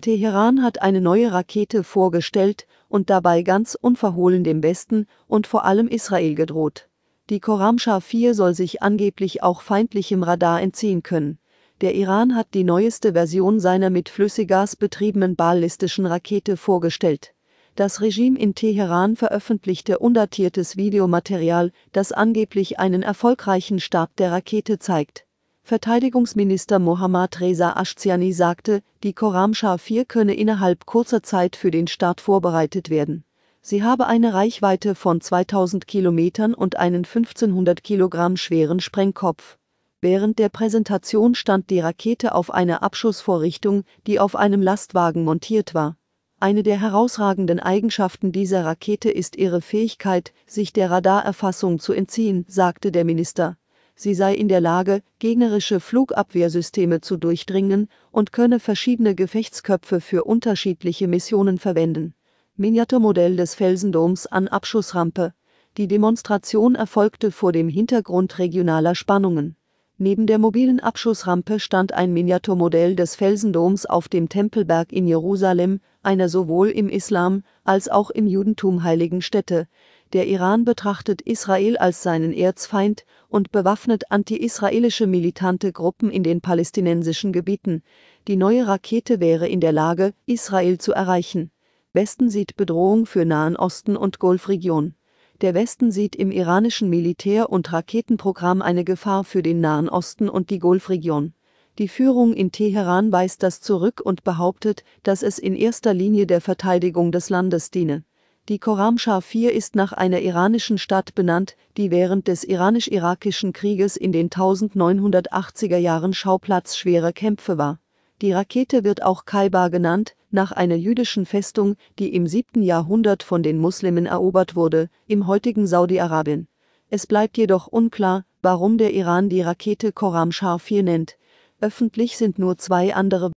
Teheran hat eine neue Rakete vorgestellt und dabei ganz unverhohlen dem Westen und vor allem Israel gedroht. Die Khorramshahr 4 soll sich angeblich auch feindlichem Radar entziehen können. Der Iran hat die neueste Version seiner mit Flüssiggas betriebenen ballistischen Rakete vorgestellt. Das Regime in Teheran veröffentlichte undatiertes Videomaterial, das angeblich einen erfolgreichen Start der Rakete zeigt Verteidigungsminister Mohammad Reza Ashtiani sagte, die Khorramshahr 4 könne innerhalb kurzer Zeit für den Start vorbereitet werden. Sie habe eine Reichweite von 2000 Kilometern und einen 1500 Kilogramm schweren Sprengkopf. Während der Präsentation stand die Rakete auf einer Abschussvorrichtung, die auf einem Lastwagen montiert war. Eine der herausragenden Eigenschaften dieser Rakete ist ihre Fähigkeit, sich der Radarerfassung zu entziehen, sagte der Minister sie sei in der Lage, gegnerische Flugabwehrsysteme zu durchdringen und könne verschiedene Gefechtsköpfe für unterschiedliche Missionen verwenden. Miniaturmodell des Felsendoms an Abschussrampe. Die Demonstration erfolgte vor dem Hintergrund regionaler Spannungen. Neben der mobilen Abschussrampe stand ein Miniaturmodell des Felsendoms auf dem Tempelberg in Jerusalem, einer sowohl im Islam als auch im Judentum heiligen Stätte, der Iran betrachtet Israel als seinen Erzfeind und bewaffnet anti-israelische militante Gruppen in den palästinensischen Gebieten. Die neue Rakete wäre in der Lage, Israel zu erreichen. Westen sieht Bedrohung für Nahen Osten und Golfregion. Der Westen sieht im iranischen Militär- und Raketenprogramm eine Gefahr für den Nahen Osten und die Golfregion. Die Führung in Teheran weist das zurück und behauptet, dass es in erster Linie der Verteidigung des Landes diene die Khorramshahr 4 ist nach einer iranischen Stadt benannt, die während des Iranisch-Irakischen Krieges in den 1980er Jahren Schauplatz schwerer Kämpfe war. Die Rakete wird auch Kaibar genannt, nach einer jüdischen Festung, die im 7. Jahrhundert von den Muslimen erobert wurde, im heutigen Saudi-Arabien. Es bleibt jedoch unklar, warum der Iran die Rakete Khorramshahr 4 nennt. Öffentlich sind nur zwei andere